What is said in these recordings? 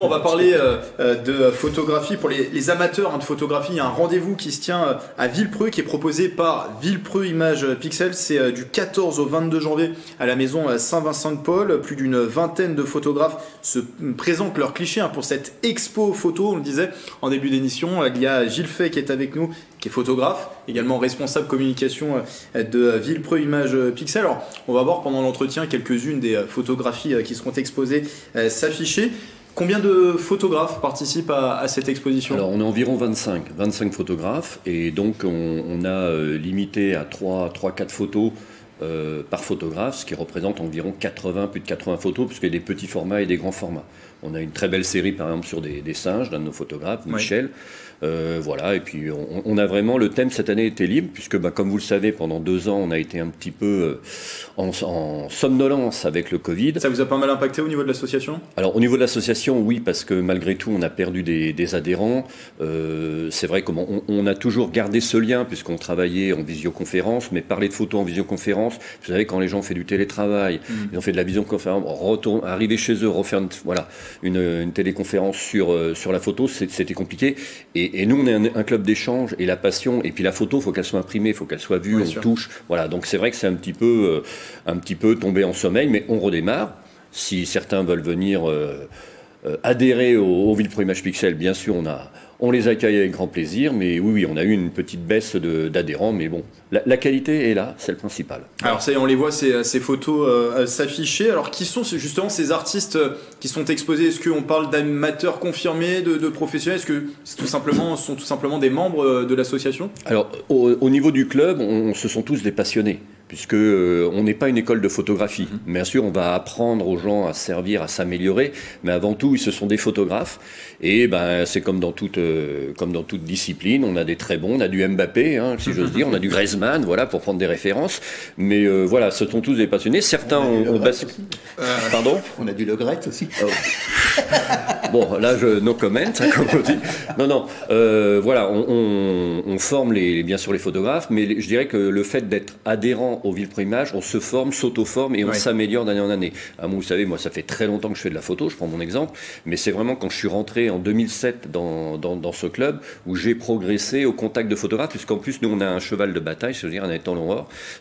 On va parler euh, euh, de photographie pour les, amateurs hein, de photographie. Il y a un rendez-vous qui se tient euh, à Villepreux qui est proposé par Villepreux Images Pixel. C'est du 14 au 22 janvier à la maison Saint-Vincent-de-Paul. Plus d'une vingtaine de photographes se présentent leurs clichés hein, pour cette expo photo. On le disait en début d'émission. Il y a Gilles Fay qui est avec nous, qui est photographe, également responsable communication de Villepreux Images Pixel. Alors, on va voir pendant l'entretien quelques-unes des photographies qui seront exposées s'afficher. Combien de photographes participent à, cette exposition? Alors on est environ 25, 25 photographes et donc on, a euh, limité à 3-4 photos euh, par photographe, ce qui représente environ 80, plus de 80 photos, puisqu'il y a des petits formats et des grands formats. On a une très belle série, par exemple, sur des, singes d'un de nos photographes, Michel. Euh, voilà, et puis on, a vraiment le thème cette année était libre, puisque bah, comme vous le savez, pendant deux ans, on a été un petit peu euh, en, somnolence avec le Covid. Ça vous a pas mal impacté au niveau de l'association? Alors au niveau de l'association, oui, parce que malgré tout, on a perdu des, adhérents. Euh, c'est vrai qu'on on, a toujours gardé ce lien, puisqu'on travaillait en visioconférence, mais parler de photos en visioconférence, vous savez, quand les gens ont fait du télétravail, mm. ils ont fait de la visioconférence, retourner, arriver chez eux, refaire voilà, une, téléconférence sur, sur la photo, c'était compliqué. Et, et, nous, on est un, club d'échange et la passion, et puis la photo, il faut qu'elle soit imprimée, il faut qu'elle soit vue, on touche. Voilà, donc c'est vrai que c'est un petit peu, euh, un petit peu tombé en sommeil, mais on redémarre. Si certains veulent venir euh, euh, adhérer au, au Ville Pro Image Pixel, bien sûr, on a, on les accueille avec grand plaisir, mais oui, oui, on a eu une petite baisse d'adhérents, mais bon, la, qualité est là, c'est le principal. Alors ça y est, on les voit, ces, ces photos euh, s'afficher. Alors qui sont justement ces artistes euh, qui sont exposés? Est-ce qu'on parle d'amateurs confirmés, de, professionnels? Est-ce que tout simplement, sont tout simplement des membres euh, de l'association? Alors au, niveau du club, on, ce sont tous des passionnés puisque euh, on n'est pas une école de photographie. Mhm. Bien sûr, on va apprendre aux gens à servir, à s'améliorer, mais avant tout, ce sont des photographes. Et ben, c'est comme dans toute euh, comme dans toute discipline, on a des très bons, on a du Mbappé, hein, si j'ose dire, on a du Griezmann, voilà, pour prendre des références. Mais euh, voilà, ce sont tous des passionnés. Certains ont, Pardon? On a du Le Gret aussi. Oh. bon, là, je no comment, hein, comme on dit. Non, non. voilà, on, on, forme les, bien sûr les photographes, mais je dirais que le fait d'être adhérent au Ville Image, on se forme, s'auto-forme et on s'améliore d'année en année. Ah, vous savez, moi, ça fait très longtemps que je fais de la photo, je prends mon exemple, mais c'est vraiment quand je suis rentré en 2007 dans, dans, ce club où j'ai progressé au contact de photographes, puisqu'en plus, nous, on a un cheval de bataille, c'est-à-dire un étant long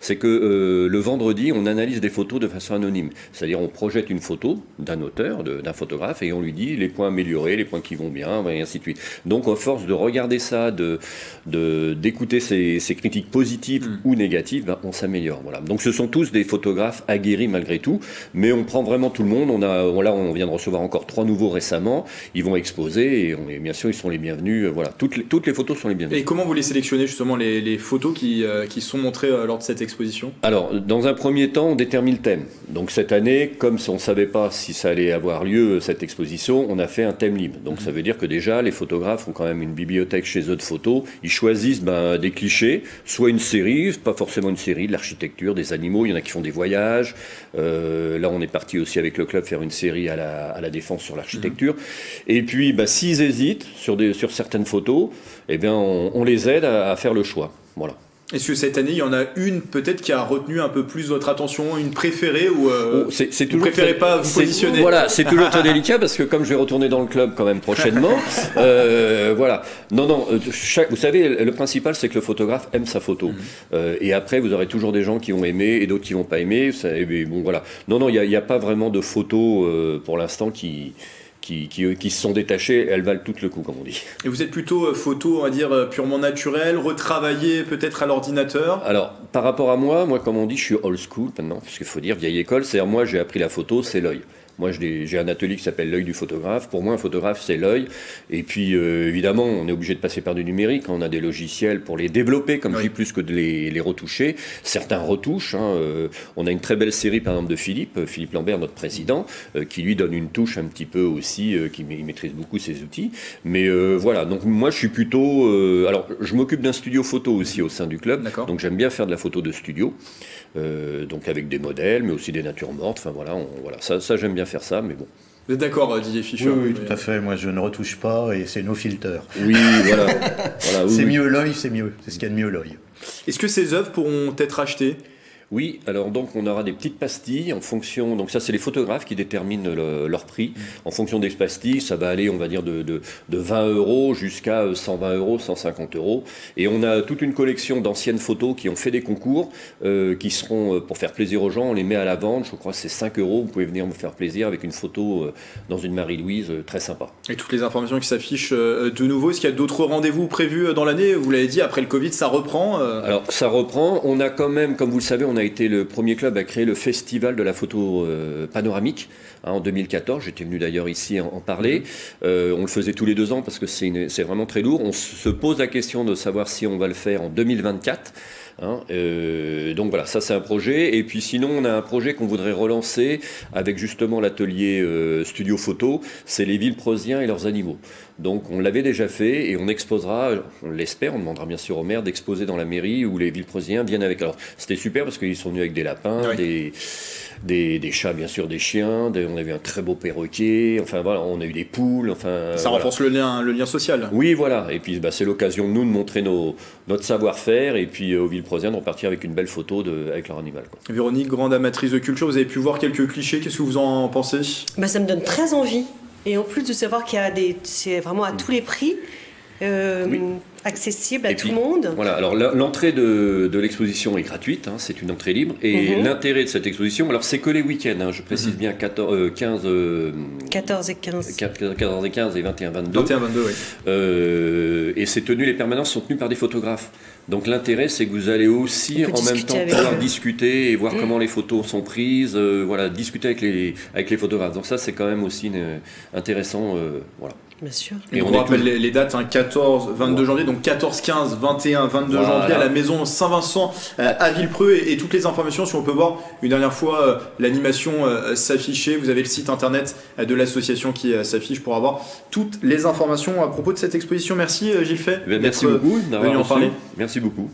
c'est que euh, le vendredi, on analyse des photos de façon anonyme. C'est-à-dire, on projette une photo d'un auteur, d'un photographe, et on lui dit les points améliorés, les points qui vont bien, et ainsi de suite. Donc, à force de regarder ça, d'écouter de, d'écouter ces, critiques positives mm. ou négatives, ben, on s'améliore. Voilà. Donc ce sont tous des photographes aguerris malgré tout, mais on prend vraiment tout le monde. On a, là, on vient de recevoir encore trois nouveaux récemment. Ils vont exposer et on bien sûr, ils sont les bienvenus. Voilà, toutes les, toutes les photos sont les bienvenues. Et comment vous les sélectionnez justement les, photos qui, euh, qui, sont montrées euh, lors de cette exposition? Alors, dans un premier temps, on détermine le thème. Donc cette année, comme on ne savait pas si ça allait avoir lieu cette exposition, on a fait un thème libre. Donc ça veut dire que déjà, les photographes ont quand même une bibliothèque chez eux de photos. Ils choisissent ben, des clichés, soit une série, pas forcément une série, de l'architecture des animaux, il y en a qui font des voyages. Euh, là, on est parti aussi avec le club faire une série à la, défense sur l'architecture. Mhm. Et puis, bah, s'ils hésitent sur, des, sur certaines photos, eh bien, on, les aide à, à faire le choix. Voilà. Est-ce que cette année, il y en a une peut-être qui a retenu un peu plus votre attention, une préférée ou euh, oh, c'est, préférez pas vous positionner? Voilà, c'est toujours très délicat parce que comme je vais retourner dans le club quand même prochainement, euh, voilà. Non, non. Euh, chaque, vous savez, le principal c'est que le photographe aime sa photo. Mhm. Euh, et après, vous aurez toujours des gens qui vont aimer et d'autres qui vont pas aimer. Ça, bon, voilà. Non, non, il n'y a, a, pas vraiment de photos euh, pour l'instant qui qui, qui, se sont détachées, elles valent tout le coup, comme on dit. Et vous êtes plutôt euh, photo, on va dire, euh, purement naturelle, retravaillée peut-être à l'ordinateur? Alors, par rapport à moi, moi, comme on dit, je suis old school maintenant, parce qu'il faut dire vieille école, c'est-à-dire moi, j'ai appris la photo, c'est l'œil. Moi, j'ai un atelier qui s'appelle l'œil du photographe. Pour moi, un photographe, c'est l'œil. Et puis, euh, évidemment, on est obligé de passer par du numérique. On a des logiciels pour les développer, comme je dis, plus que de les, retoucher. Certains retouchent. Hein, euh, on a une très belle série, par exemple, de Philippe, euh, Philippe Lambert, notre président, qui lui donne une touche un petit peu aussi, qui maîtrise beaucoup ses outils. Mais voilà, donc moi, je suis plutôt... alors, je m'occupe d'un studio photo aussi au sein du club. Donc, j'aime bien faire de la photo de studio. donc, avec des modèles, mais aussi des natures mortes. Enfin, voilà, voilà ça, ça j'aime bien faire ça, mais bon. Vous êtes d'accord, euh, Didier Fischer Oui, tout à fait. Moi, je ne retouche pas et c'est nos filters. Oui, voilà. c'est mieux l'œil, c'est mieux. C'est ce qu'il y a de mieux l'œil. Est-ce que ces œuvres pourront être achetées? Oui, alors donc on aura des petites pastilles en fonction, donc ça c'est les photographes qui déterminent leur prix. En fonction des pastilles, ça va aller, on va dire, de, de, 20 euros jusqu'à 120 euros, 150 euros. Et on a toute une collection d'anciennes photos qui ont fait des concours, euh, qui seront, euh, pour faire plaisir aux gens, on les met à la vente, je crois que c'est 5 euros, vous pouvez venir me faire plaisir avec une photo euh, dans une Marie-Louise, très sympa. Et toutes les informations qui s'affichent de nouveau, est-ce qu'il y a d'autres rendez-vous prévus dans l'année? Vous l'avez dit, après le Covid, ça reprend Alors ça reprend, on a quand même, comme vous le savez, on a été le premier club à créer le festival de la photo euh, panoramique hein, en 2014. J'étais venu d'ailleurs ici en, parler. Euh, on le faisait tous les deux ans parce que c'est vraiment très lourd. On se pose la question de savoir si on va le faire en 2024. Hein, euh, donc voilà, ça c'est un projet. Et puis sinon, on a un projet qu'on voudrait relancer avec justement l'atelier studio photo. C'est les villes prosiens et leurs animaux. Donc on l'avait déjà fait et on exposera, on l'espère, on demandera bien sûr au maire d'exposer dans la mairie où les Villeprosiens viennent avec. Alors c'était super parce qu'ils sont venus avec des lapins, des, des, chats bien sûr, des chiens, on avait un très beau perroquet, enfin voilà, on a eu des poules, enfin. Ça renforce le lien, le lien social. Oui voilà, et puis bah, c'est l'occasion de nous de montrer nos, notre savoir-faire et puis euh, aux Villeprosiens de repartir avec une belle photo de, avec leur animal. Véronique, grande amatrice de culture, vous avez pu voir quelques clichés, qu'est-ce que vous en pensez? Bah, Ça me donne très envie. Et en plus de savoir qu'il y a des. C'est vraiment à tous les prix. Euh, accessible à tout le monde. Voilà, alors l'entrée de, de l'exposition est gratuite, hein, c'est une entrée libre. Et mhm. l'intérêt de cette exposition, alors c'est que les week-ends, hein, je précise mhm. bien 14, 15, 14 et 15. 14 et 15 et 21 22. 21 22, oui. Euh, et ces tenues, les permanences sont tenues par des photographes. Donc l'intérêt, c'est que vous allez aussi en même temps pouvoir discuter et voir mm. comment les photos sont prises, euh, voilà, discuter avec les, avec les photographes. Donc ça, c'est quand même aussi intéressant. Euh, voilà. Bien sûr. Et, on, rappelle les, dates, 14, hein, 22 janvier, donc 14, 15, 21, 22 janvier à la maison Saint-Vincent euh, à Villepreux et, toutes les informations, si on peut voir une dernière fois l'animation s'afficher, vous avez le site internet de l'association qui s'affiche pour avoir toutes les informations à propos de cette exposition. Merci Gilles Fay. Eh merci beaucoup d'avoir venu en parler. Merci beaucoup.